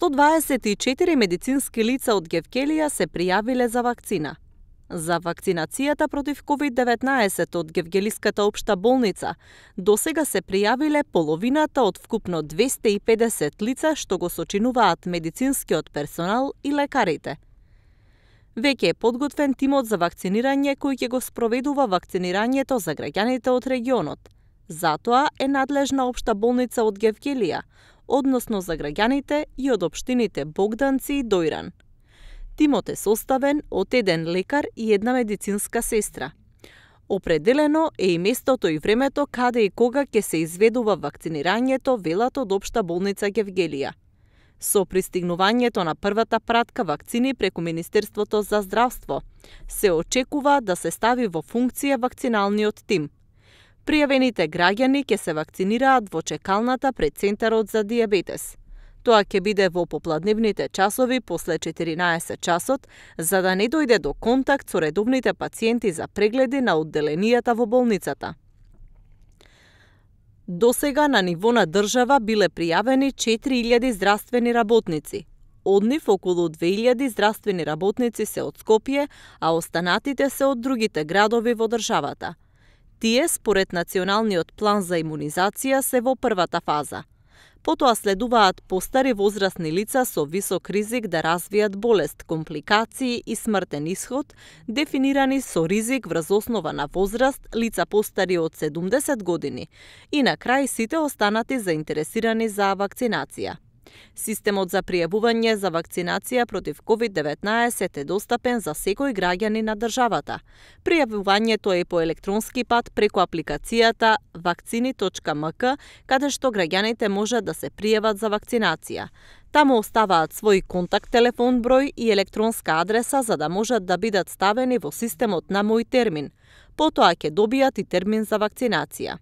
124 медицински лица од Гевкелија се пријавиле за вакцина. За вакцинацијата против COVID-19 од Гевгелиската општа болница досега се пријавиле половината од вкупно 250 лица што го сочинуваат медицинскиот персонал и лекарите. Веќе е подготвен тимот за вакцинирање кој ќе го спроведува вакцинирањето за граѓаните од регионот. Затоа е надлежна општа болница од Гевгелија, односно за граѓаните и од општините Богданци и Дојран. Тимот е составен од еден лекар и една медицинска сестра. Определено е и местото и времето каде и кога ќе се изведува вакцинирањето, велат од Обшта болница Гевгелија. Со пристигнувањето на првата пратка вакцини преку Министерството за здравство, се очекува да се стави во функција вакциналниот тим – Пријавените граѓани ќе се вакцинираат во чекалната пред Центарот за диабетес. Тоа ќе биде во попладневните часови после 14 часот, за да не дојде до контакт со редовните пациенти за прегледи на одделенијата во болницата. До сега на ниво на држава биле пријавени 4000 здравствени работници. Од нив околу 2000 здравствени работници се од Скопје, а останатите се од другите градови во државата – Тие, според Националниот план за имунизација, се во првата фаза. Потоа следуваат постари возрастни лица со висок ризик да развијат болест, компликации и смртен исход, дефинирани со ризик врз основа на возраст, лица постари од 70 години и на крај сите останати заинтересирани за вакцинација. Системот за пријавување за вакцинација против COVID-19 е достапен за секој граѓани на државата. Пријавувањето е по електронски пат преку апликацијата vaccini.mk, каде што граѓаните можат да се пријават за вакцинација. Таму оставаат свој контакт телефон број и електронска адреса за да можат да бидат ставени во системот на мој термин. Потоа ќе добијат и термин за вакцинација.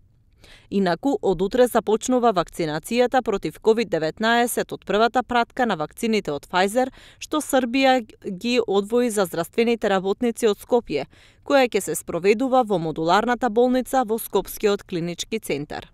Инаку, од утре започнува вакцинацијата против COVID-19 од првата пратка на вакцините од Pfizer, што Србија ги одвои за здравствените работници од Скопје, која ќе се спроведува во модуларната болница во Скопскиот клинички центар.